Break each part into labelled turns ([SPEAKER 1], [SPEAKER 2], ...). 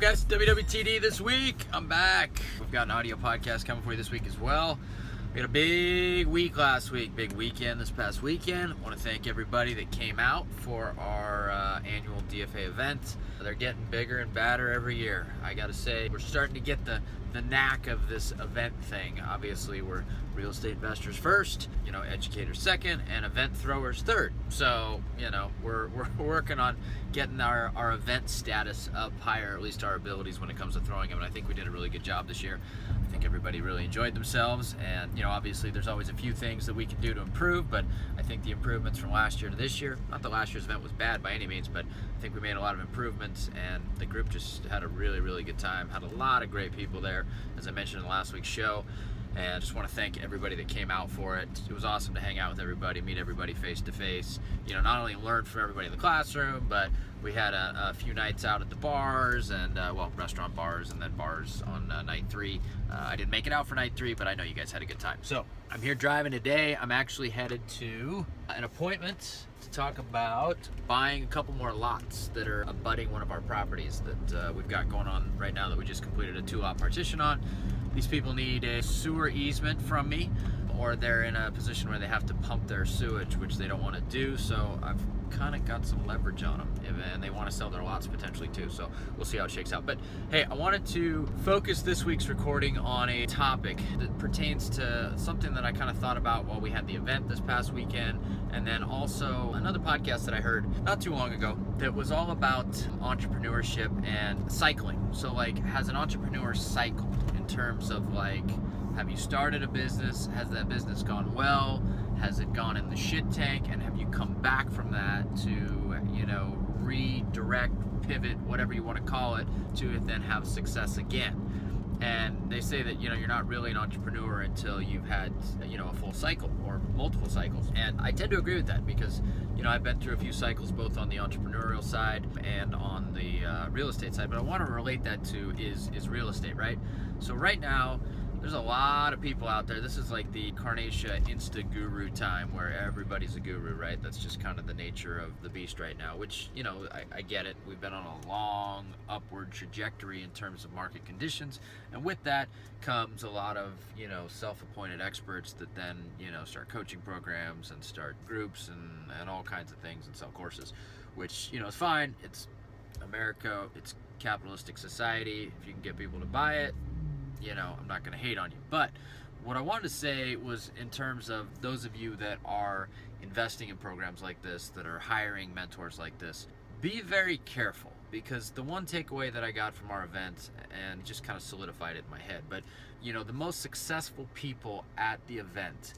[SPEAKER 1] guys? WWTD this week. I'm back. We've got an audio podcast coming for you this week as well. We had a big week last week, big weekend this past weekend. I want to thank everybody that came out for our uh, annual DFA event. They're getting bigger and badder every year. I got to say, we're starting to get the the knack of this event thing. Obviously, we're real estate investors first, you know, educators second, and event throwers third. So, you know, we're, we're working on getting our, our event status up higher, at least our abilities when it comes to throwing them. And I think we did a really good job this year. I think everybody really enjoyed themselves. And, you know, obviously there's always a few things that we can do to improve, but I think the improvements from last year to this year, not that last year's event was bad by any means, but I think we made a lot of improvements and the group just had a really, really good time. Had a lot of great people there, as I mentioned in last week's show. And I just want to thank everybody that came out for it. It was awesome to hang out with everybody, meet everybody face to face. You know, not only learn from everybody in the classroom, but we had a, a few nights out at the bars and, uh, well, restaurant bars and then bars on uh, night three. Uh, I didn't make it out for night three, but I know you guys had a good time. So I'm here driving today. I'm actually headed to an appointment to talk about buying a couple more lots that are abutting one of our properties that uh, we've got going on right now that we just completed a two lot partition on. These people need a sewer easement from me or they're in a position where they have to pump their sewage, which they don't want to do. So I've kind of got some leverage on them, and they want to sell their lots potentially too. So we'll see how it shakes out. But hey, I wanted to focus this week's recording on a topic that pertains to something that I kind of thought about while we had the event this past weekend, and then also another podcast that I heard not too long ago that was all about entrepreneurship and cycling. So like, has an entrepreneur cycled terms of like have you started a business? Has that business gone well? Has it gone in the shit tank? And have you come back from that to, you know, redirect, pivot, whatever you want to call it, to then have success again? And they say that, you know, you're not really an entrepreneur until you've had, you know, a full cycle or multiple cycles. And I tend to agree with that because, you know, I've been through a few cycles both on the entrepreneurial side and on the uh, real estate side. But I want to relate that to is, is real estate, right? So right now, there's a lot of people out there. This is like the Carnation Insta Guru time where everybody's a guru, right? That's just kind of the nature of the beast right now, which, you know, I, I, get it. We've been on a long upward trajectory in terms of market conditions. And with that comes a lot of, you know, self appointed experts that then, you know, start coaching programs and start groups and, and all kinds of things and sell courses, which, you know, is fine. It's America, it's capitalistic society. If you can get people to buy it, you know, I'm not going to hate on you. But what I wanted to say was in terms of those of you that are investing in programs like this, that are hiring mentors like this, be very careful because the one takeaway that I got from our event and just kind of solidified it in my head, but you know, the most successful people at the event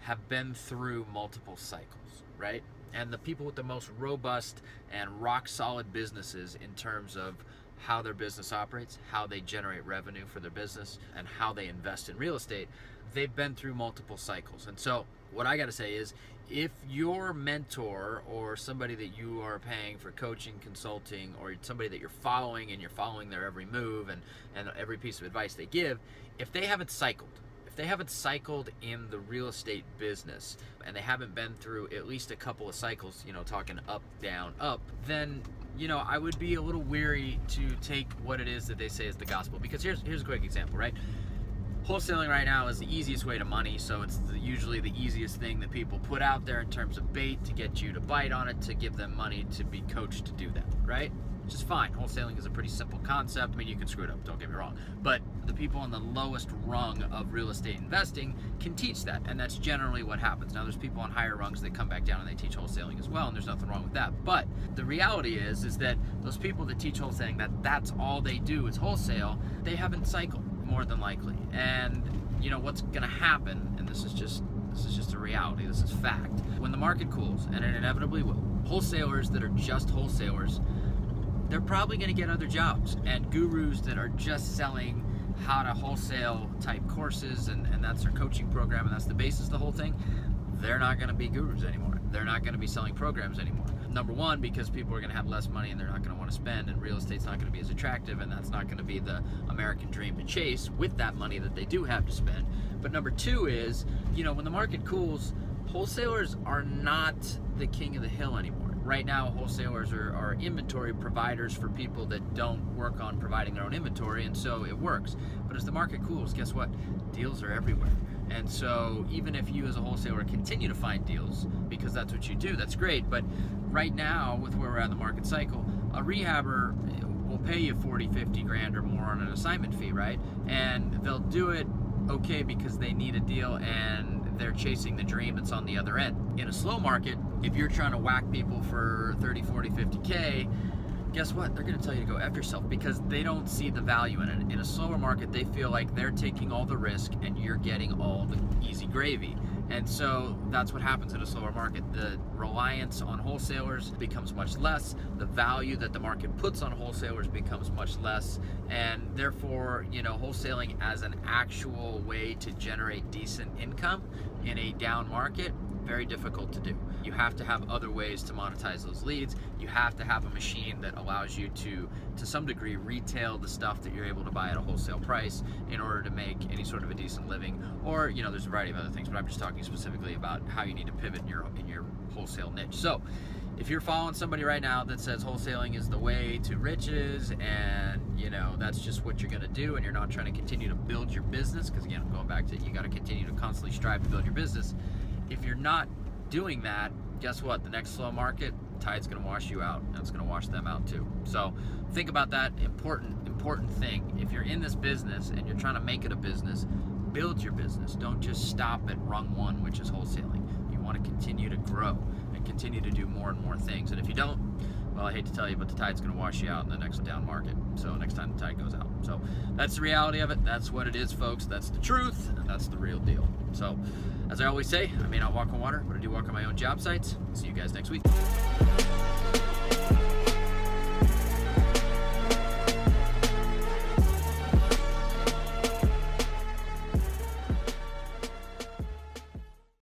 [SPEAKER 1] have been through multiple cycles, right? And the people with the most robust and rock solid businesses in terms of how their business operates, how they generate revenue for their business, and how they invest in real estate, they've been through multiple cycles. And so, what I got to say is if your mentor or somebody that you are paying for coaching, consulting, or somebody that you're following and you're following their every move and, and every piece of advice they give, if they haven't cycled, if they haven't cycled in the real estate business and they haven't been through at least a couple of cycles, you know, talking up, down, up, then you know, I would be a little weary to take what it is that they say is the gospel. Because here's here's a quick example, right? Wholesaling right now is the easiest way to money, so it's the, usually the easiest thing that people put out there in terms of bait to get you to bite on it, to give them money to be coached to do that, right? which is fine. Wholesaling is a pretty simple concept. I mean, you can screw it up, don't get me wrong. But the people on the lowest rung of real estate investing can teach that, and that's generally what happens. Now, there's people on higher rungs that come back down and they teach wholesaling as well, and there's nothing wrong with that. But the reality is, is that those people that teach wholesaling, that that's all they do is wholesale, they haven't cycled more than likely. And you know what's going to happen, and this is just this is just a reality. This is fact. When the market cools, and it inevitably will, wholesalers that are just wholesalers they're probably going to get other jobs. And gurus that are just selling how to wholesale type courses and, and that's their coaching program and that's the basis of the whole thing, they're not going to be gurus anymore. They're not going to be selling programs anymore. Number one, because people are going to have less money and they're not going to want to spend, and real estate's not going to be as attractive, and that's not going to be the American dream to chase with that money that they do have to spend. But number two is, you know, when the market cools, wholesalers are not the king of the hill anymore right now wholesalers are, are inventory providers for people that don't work on providing their own inventory, and so it works. But as the market cools, guess what? Deals are everywhere. And so even if you as a wholesaler continue to find deals because that's what you do, that's great. But right now, with where we're at in the market cycle, a rehabber will pay you 40, 50 grand or more on an assignment fee, right? And they'll do it okay because they need a deal and they're chasing the dream that's on the other end. In a slow market, if you're trying to whack people for 30, 40, 50K, guess what? They're going to tell you to go F yourself because they don't see the value in it. In a slower market, they feel like they're taking all the risk and you're getting all the easy gravy. And so that's what happens in a slower market. The reliance on wholesalers becomes much less. The value that the market puts on wholesalers becomes much less. And therefore, you know, wholesaling as an actual way to generate decent income in a down market very difficult to do. You have to have other ways to monetize those leads. You have to have a machine that allows you to, to some degree, retail the stuff that you're able to buy at a wholesale price in order to make any sort of a decent living. Or, you know, there's a variety of other things, but I'm just talking specifically about how you need to pivot in your in your wholesale niche. So, if you're following somebody right now that says wholesaling is the way to riches and you know that's just what you're going to do and you're not trying to continue to build your business because again i'm going back to you got to continue to constantly strive to build your business if you're not doing that, guess what? The next slow market, tide's going to wash you out, and it's going to wash them out too. So think about that important, important thing. If you're in this business and you're trying to make it a business, build your business. Don't just stop at rung one, which is wholesaling. You want to continue to grow and continue to do more and more things. And if you don't, well, I hate to tell you, but the tide's going to wash you out in the next down market. So next time the tide goes out. So that's the reality of it. That's what it is, folks. That's the truth, and that's the real deal. So, as I always say, I may not walk on water, but I do walk on my own job sites. See you guys next week.